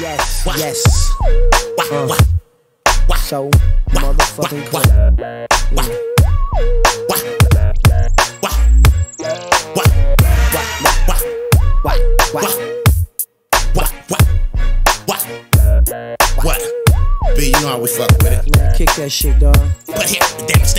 Yes, What? yes. What? Uh. What? What? So What? motherfucking What? clear. What? What? What? What? What, what, What? what, What? What? What? What? What? B, you know how we fuck with it. Man, kick that shit, dog. But here, the damage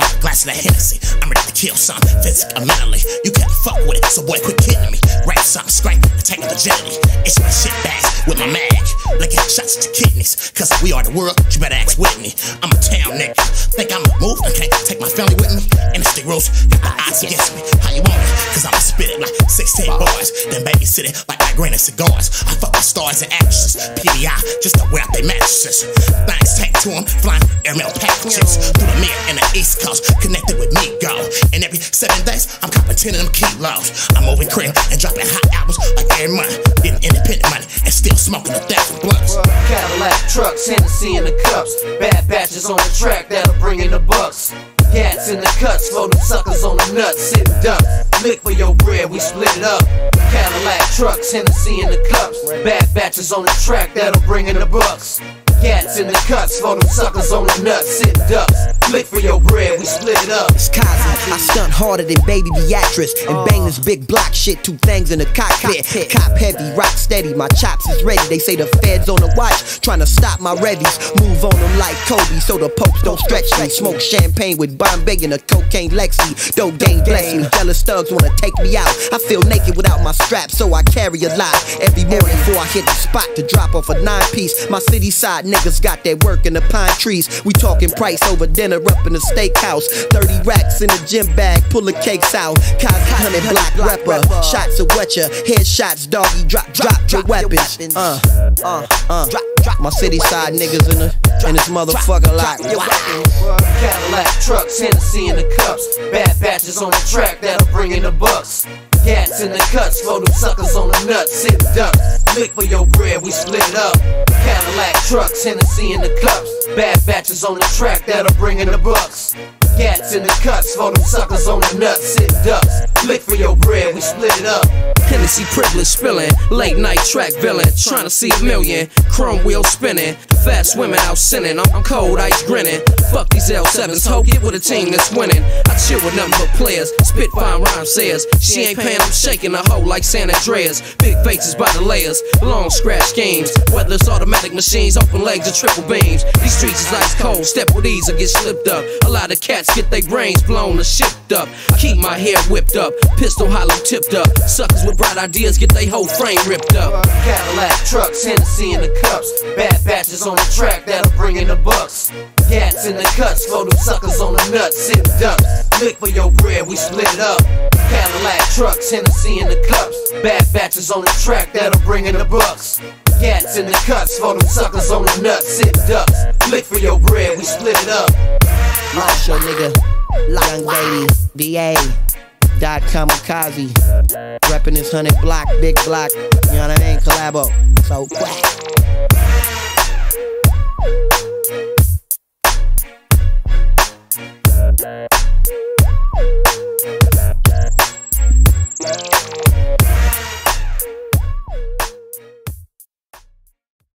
like glass of Hennessy. I'm ready to kill some, physically, mentally. You can't fuck with it, so boy, quit kidding me. Rap something take a virginity. It's my shit bags with my mag. Look at shots your kidneys, cause we are the world, you better ask Whitney. I'm a town nigga. Think I'm a move and can't take my family with me? And Industry rules, got the odds against me. How you want it? Cause I'ma spit it like 16 bars, then babysit it like I green and cigars. I fuck with stars and actresses. PBI, just to wear out their mattresses. Things tank to them, flying airmail packages. Through the mid and the east coast, connected with me, go. And every seven days, I'm copping 10 of them kilos. I'm moving crib and dropping hot albums like every month. Getting independent money and still smoking a thousand blunts. Cadillac trucks, Hennessy in the cups. Bad batches on the track that'll bring in the bucks. Cats in the cuts for them suckers on the nuts. Sitting ducks. Lick for your bread, we split it up. Cadillac trucks, Hennessy in the cups. Bad batches on the track that'll bring in the bucks. Cats in the cuts for them suckers on the nuts. Sitting ducks. Lick for your bread, we split it up. It's Kazi. I stunt harder than baby Beatrice and oh. bang this big block shit. Two things in the cockpit. Cop heavy, rock steady. My chops is ready. They say the feds on the watch, trying to stop my readies. Move on them like Kobe, so the popes don't stretch me. Smoke champagne with Bombay and a cocaine Lexi. Dope gang bless me. Jealous thugs wanna take me out. I feel naked without my strap, so I carry a lot. Every morning I hit the spot to drop off a nine piece. My city side niggas got that work in the pine trees. We talking price over dinner up in the steakhouse. 30 racks in the gym bag, pull the cakes out. Kazi hunted black rapper. Shots of wetcha, headshots, doggy, drop, drop your weapons. Uh, uh, uh. My city side niggas in the in this motherfucker like. Cadillac trucks, Hennessy in the cups. Bad batches on the track that'll bring in the bucks. Cats in the cuts for them suckers on the nuts. Sitting ducks. Lick for your bread, we split it up. Cadillac trucks, Hennessy in the cups. Bad batches on the track that'll bring in the bucks. Cats in the cuts for them suckers on the nuts. Sitting ducks. Lick for your bread, we split it up. Hennessy privilege spilling, late night track villain, trying to see a million, chrome wheel spinning, fast women out sinning, I'm, cold ice grinning. Fuck these L7s, ho, get with a team that's winning. I chill with nothing but players, spit fine rhyme says, she ain't paying, I'm shaking a hoe like San Andreas. Big faces by the layers, long scratch games, whether it's automatic machines, open legs or triple beams. These streets is ice cold, step with ease or get slipped up. A lot of cats get their brains blown or shipped up. I keep my hair whipped up, pistol hollow tipped up. Suckers with bright ideas get they whole frame ripped up. Cadillac trucks, Hennessy in the cups. Bad batches on the track that'll bring in the bucks. Cats in the cuts for them suckers on the nuts. Sitting ducks. Lick for your bread, we split it up. Cadillac trucks, Hennessy in the cups. Bad batches on the track that'll bring in the bucks. Cats in the cuts for them suckers on the nuts. Sitting ducks. Lick for your bread, we split it up. Launch your nigga, young baby, BA. Dot kamikaze, reppin' this hundred block, big block, you know what I mean? Collabo, so quack.